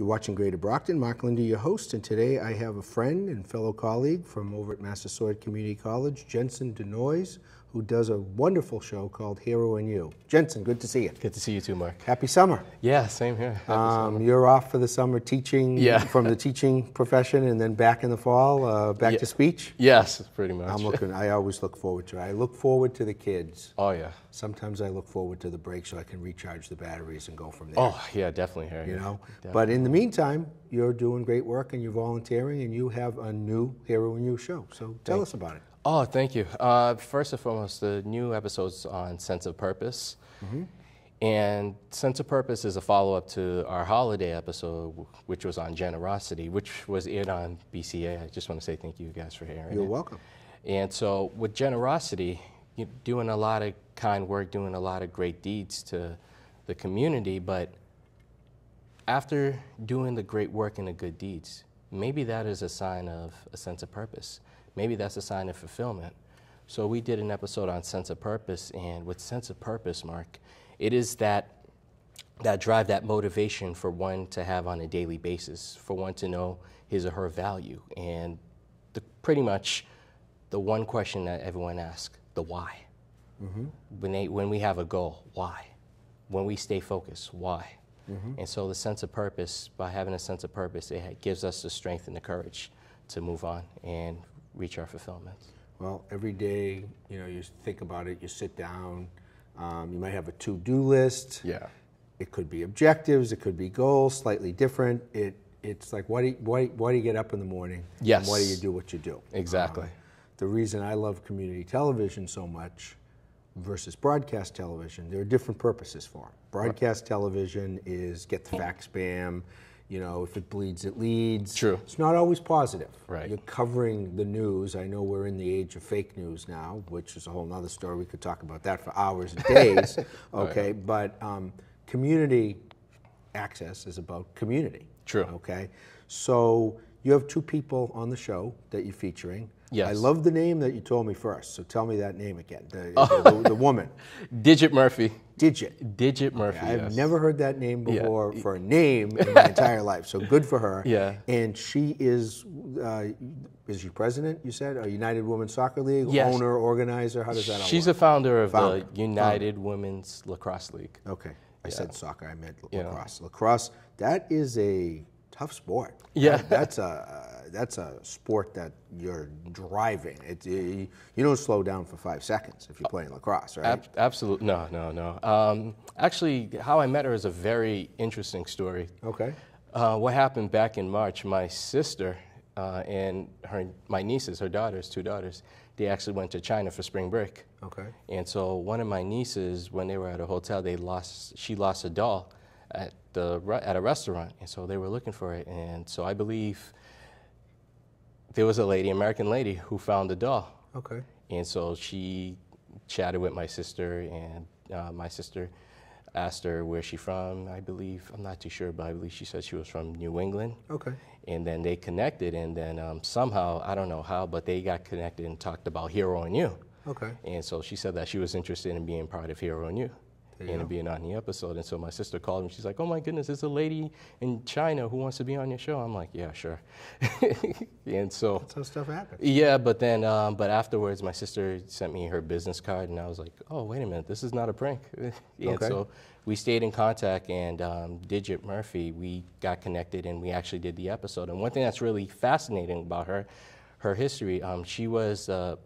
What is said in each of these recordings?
You're watching Greater Brockton. Mark Linde, your host, and today I have a friend and fellow colleague from over at Massasoit Community College, Jensen Denoyes, who does a wonderful show called Hero in You. Jensen, good to see you. Good to see you too, Mark. Happy summer. Yeah, same here. Um, you're off for the summer teaching Yeah. from the teaching profession and then back in the fall, uh, back Yeah. to speech. Yes, pretty much. I'm looking, I always look forward to it. I look forward to the kids. oh yeah. Sometimes I look forward to the break so I can recharge the batteries and go from there. Oh yeah, definitely, Harry. you know. Definitely. But in the meantime, you're doing great work and you're volunteering, and you have a new Hero in You show. So tell us about it. Oh, thank you. Uh, first and foremost, the new episode's on sense of purpose. Mm-hmm. And sense of purpose is a follow up to our holiday episode, which was on generosity, which was aired on BCA. I just want to say thank you guys for hearing You're it. welcome. And so, with generosity, you're doing a lot of kind work, doing a lot of great deeds to the community, but after doing the great work and the good deeds, maybe that is a sign of a sense of purpose. Maybe that's a sign of fulfillment. So, we did an episode on sense of purpose, and with sense of purpose, Mark, it is that that drive, that motivation for one to have on a daily basis, for one to know his or her value. And the, pretty much the one question that everyone asks the why. Mm-hmm. When, they, when we have a goal, why? When we stay focused, why? Mm-hmm. And so the sense of purpose, by having a sense of purpose, it gives us the strength and the courage to move on and reach our fulfillment. Well, every day, you know, you think about it, you sit down, um, you might have a to do list. Yeah. It could be objectives, it could be goals, slightly different. It, it's like, why do, you, why, why do you get up in the morning? Yes. And why do you do what you do? Exactly. Um, the reason I love community television so much versus broadcast television, there are different purposes for them. Broadcast television is get the fact spam, you know, if it bleeds, it leads. True. It's not always positive. Right. You're covering the news. I know we're in the age of fake news now, which is a whole other story. We could talk about that for hours and days. okay, but um, community access is about community. True. Okay, so you have two people on the show that you're featuring. Yes. I love the name that you told me first. So tell me that name again. The, the, the, the woman, Digit Murphy. Digit. Digit Murphy. I've yes. never heard that name Yeah. before for a name in my entire life. So good for her. Yeah. And she is, uh, is she president? You said, a United Women's Soccer League Yes. owner, organizer. How does that all She's work? a founder of Founder. the United Women's Lacrosse League. okay. I said soccer. I meant Yeah. lacrosse. Lacrosse. That is a tough sport. Yeah. That- that's a that's a sport that you're driving. It, you, you don't slow down for five seconds if you're playing lacrosse, right? Ab- absolutely. No, no, no. Um, actually, how I met her is a very interesting story. okay. Uh, what happened back in March, my sister uh, and her, my nieces, her daughters, two daughters, they actually went to China for spring break. Okay. And so one of my nieces, when they were at a hotel, they lost, she lost a doll at, the, at a restaurant. And so they were looking for it. And so I believe there was a lady, American lady, who found the doll. Okay. And so she chatted with my sister, and uh, my sister asked her where she from. I believe I'm not too sure, but I believe she said she was from New England. Okay. And then they connected, and then um, somehow I don't know how, but they got connected and talked about Hero in You. Okay. And so she said that she was interested in being part of Hero in You. And go. being on the episode. And so my sister called me. She's like, Oh my goodness, there's a lady in China who wants to be on your show. I'm like, Yeah, sure. and so That's how stuff happens. yeah, but then, um, but afterwards, my sister sent me her business card, and I was like, "Oh, wait a minute, this is not a prank." and Okay. so we stayed in contact, and um, Digit Murphy, we got connected, and we actually did the episode. And one thing that's really fascinating about her, her history, um, she was uh,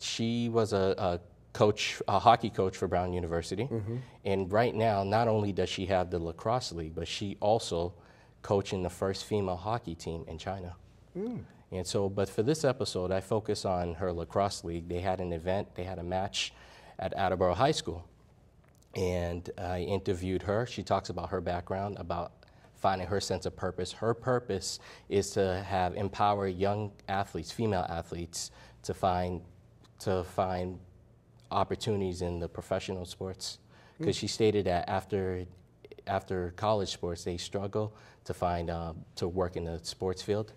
she was a, a coach, a hockey coach for Brown University, mm-hmm. and right now, not only does she have the lacrosse league, but she also coaching the first female hockey team in China. Mm. And so, but for this episode, I focus on her lacrosse league. They had an event, they had a match at Attleboro High School. And I interviewed her. She talks about her background, about finding her sense of purpose. Her purpose is to have empower young athletes, female athletes, to find to find opportunities in the professional sports. Because she stated that after after college sports, they struggle to find uh, to work in the sports field.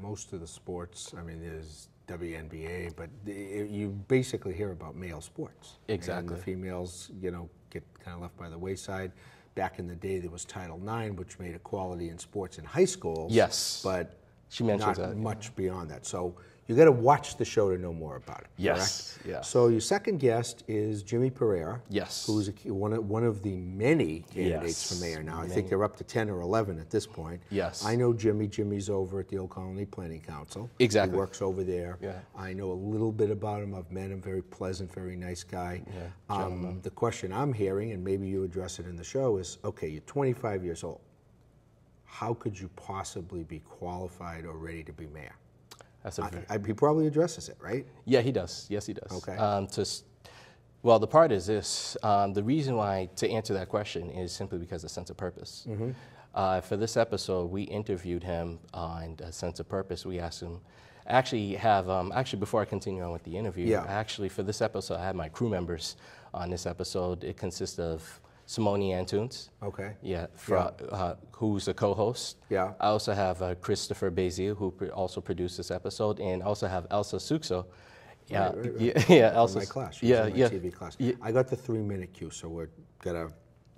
Most of the sports, I mean, there's WNBA, but the- you basically hear about male sports. Exactly. The females, you know, get kind of left by the wayside. back in the day there was Title IX, which made equality in sports in high school. Yes. But She mentions not that, much beyond that. So you got to watch the show to know more about it. Yes, correct? yes. So your second guest is Jimmy Pereira. Yes. Who is a, one of one of the many candidates Yes, for mayor now. I think they're up to ten or eleven at this point. Yes. I know Jimmy. Jimmy's over at the Old Colony Planning Council. Exactly. He works over there. Yeah. I know a little bit about him. I've met him. Very pleasant, very nice guy. Yeah, um, the question I'm hearing, and maybe you address it in the show, is: Okay, you're 25 years old. How could you possibly be qualified or ready to be mayor? That's a very, I, he probably addresses it, right? yeah, he does. Yes, he does. Okay. Um, to, well, the part is this. Um, the reason why to answer that question is simply because of sense of purpose. Mm-hmm. Uh, for this episode, we interviewed him on a sense of purpose. We asked him. Actually, have um, actually before I continue on with the interview, Yeah. actually for this episode, I had my crew members on this episode. It consists of Simone Antunes. Okay. Yeah, fro- Uh, who's a co-host. Yeah. I also have uh, Christopher Bazil, who pr- also produced this episode, and also have Elsa Suxo. Yeah, Right, right, right. yeah, yeah, Elsa. my class. Yeah, my yeah. TV class. Yeah. I got the three minute cue, so we're gonna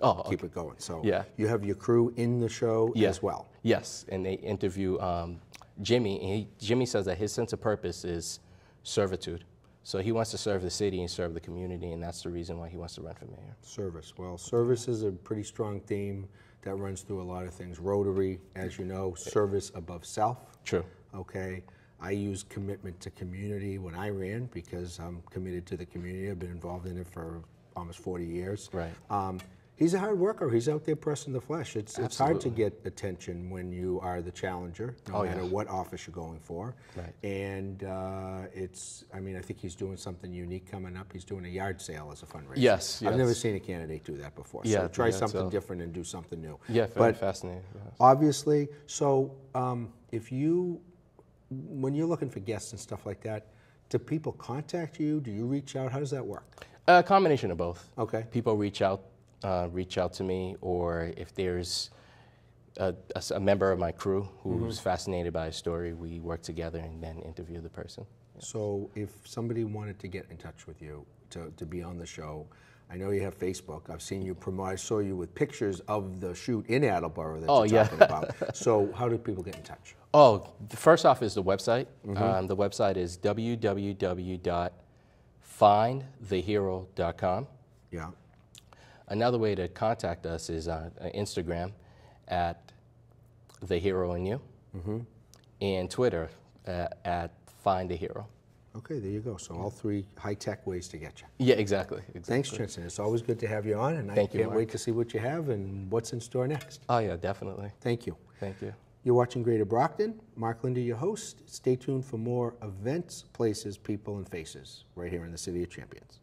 Oh, keep it going. So Yeah. you have your crew in the show Yeah. as well. Yes, and they interview um, Jimmy. And he, Jimmy says that his sense of purpose is servitude. So he wants to serve the city and serve the community, and that's the reason why he wants to run for mayor. Service. Well, service is a pretty strong theme that runs through a lot of things. Rotary, as you know, service above self. True. Okay. I use commitment to community when I ran because I'm committed to the community. I've been involved in it for almost 40 years. Right. Um, he's a hard worker. He's out there pressing the flesh. It's, it's hard to get attention when you are the challenger, no Oh, matter yeah. what office you're going for. Right. And uh, it's, I mean, I think he's doing something unique coming up. He's doing a yard sale as a fundraiser. Yes, I've never seen a candidate do that before. Yeah, so try something so- different and do something new. Yeah, very But fascinating. yes. obviously, so um, if you, when you're looking for guests and stuff like that, do people contact you? Do you reach out? How does that work? A combination of both. Okay. People reach out, uh, reach out to me, or if there's a member of my crew who's fascinated by a story, we work together and then interview the person. So if somebody wanted to get in touch with you to, to be on the show, I know you have Facebook. I've seen you promote. I saw you with pictures of the shoot in Attleboro that Oh, you're yeah. talking about. So how do people get in touch? Oh, the first off is the website. Mm-hmm. Um, the website is www.findthehero.com. Yeah. Another way to contact us is on uh, Instagram at the hero in you, Mm-hmm. and Twitter uh, at find a hero. Okay, there you go. So all three high-tech ways to get you. Yeah, exactly. exactly. Thanks, Jensen. It's always good to have you on, and Thank I you, can't Mark. wait to see what you have and what's in store next. Oh yeah, definitely. Thank you. Thank you. You're watching Greater Brockton. Mark Linde, your host. Stay tuned for more events, places, people, and faces right here in the City of Champions.